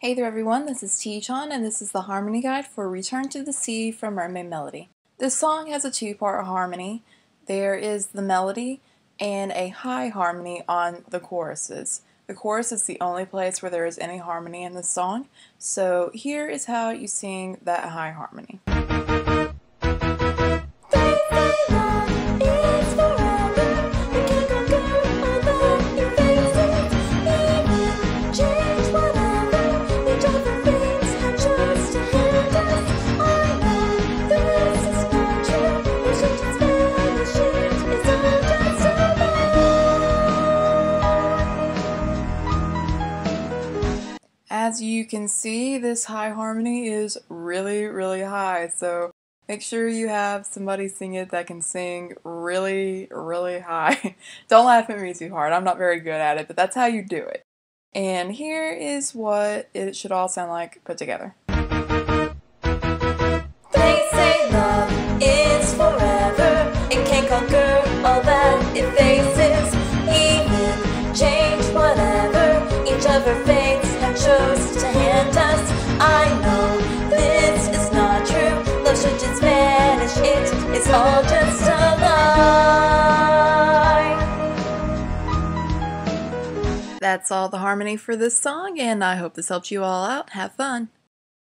Hey there everyone, this is TeaChan and this is the harmony guide for Return to the Sea from Mermaid Melody. This song has a two-part harmony. There is the melody and a high harmony on the choruses. The chorus is the only place where there is any harmony in the song, so here is how you sing that high harmony. As you can see, this high harmony is really, really high, so make sure you have somebody sing it that can sing really, really high. Don't laugh at me too hard, I'm not very good at it, but that's how you do it. And here is what it should all sound like put together. They say love is forever and can conquer all that it faces, even change whatever each other faces chose to hand us. I know this is not true. Love should just vanish. It is all just a lie. That's all the harmony for this song, and I hope this helped you all out. Have fun.